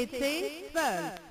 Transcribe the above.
c'était Buzz.